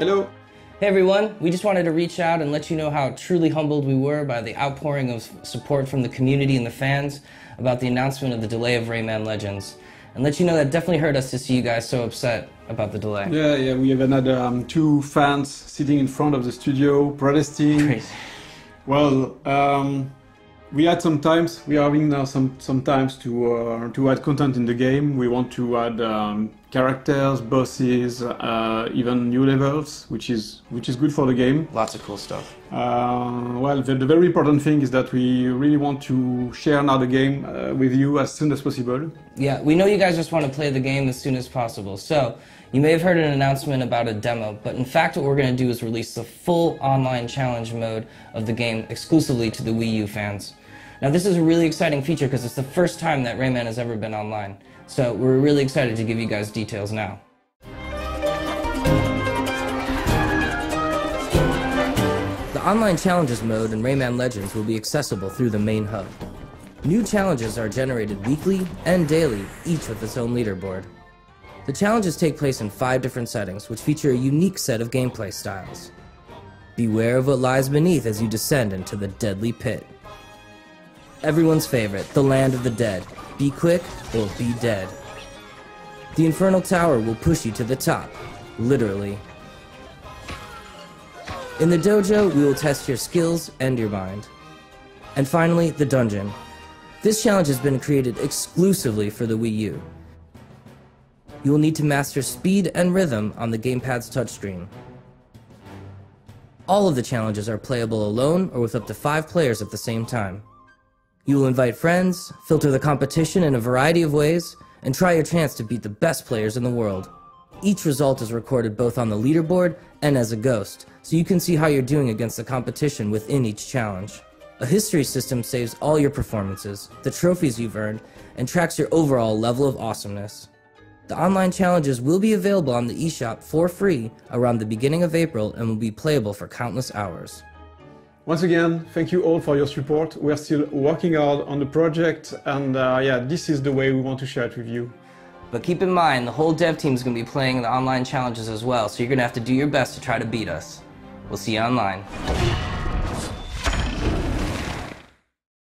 Hello. Hey everyone, we just wanted to reach out and let you know how truly humbled we were by the outpouring of support from the community and the fans about the announcement of the delay of Rayman Legends. And let you know that definitely hurt us to see you guys so upset about the delay. Yeah, yeah, we have another um, two fans sitting in front of the studio protesting. Crazy. Well, um, we had some times. We are having now some some times to uh, to add content in the game. We want to add um, characters, bosses, uh, even new levels, which is which is good for the game. Lots of cool stuff. Uh, well, the, the, very important thing is that we really want to share now the game uh, with you as soon as possible. Yeah, we know you guys just want to play the game as soon as possible. So you may have heard an announcement about a demo, but in fact, what we're going to do is release the full online challenge mode of the game exclusively to the Wii U fans. Now this is a really exciting feature because it's the first time that Rayman has ever been online. So we're really excited to give you guys details now. The online challenges mode in Rayman Legends will be accessible through the main hub. New challenges are generated weekly and daily, each with its own leaderboard. The challenges take place in five different settings, which feature a unique set of gameplay styles. Beware of what lies beneath as you descend into the deadly pit. Everyone's favorite, the land of the dead. Be quick or be dead. The Infernal Tower will push you to the top, literally. In the dojo, we will test your skills and your mind. And finally, the dungeon. This challenge has been created exclusively for the Wii U. You will need to master speed and rhythm on the gamepad's touchscreen. All of the challenges are playable alone or with up to five players at the same time. You will invite friends, filter the competition in a variety of ways, and try your chance to beat the best players in the world. Each result is recorded both on the leaderboard and as a ghost, so you can see how you're doing against the competition within each challenge. A history system saves all your performances, the trophies you've earned, and tracks your overall level of awesomeness. The online challenges will be available on the eShop for free around the beginning of April and will be playable for countless hours. Once again, thank you all for your support. We're still working hard on the project, and uh, yeah, this is the way we want to share it with you. But keep in mind, the whole dev team is going to be playing the online challenges as well, so you're going to have to do your best to try to beat us. We'll see you online.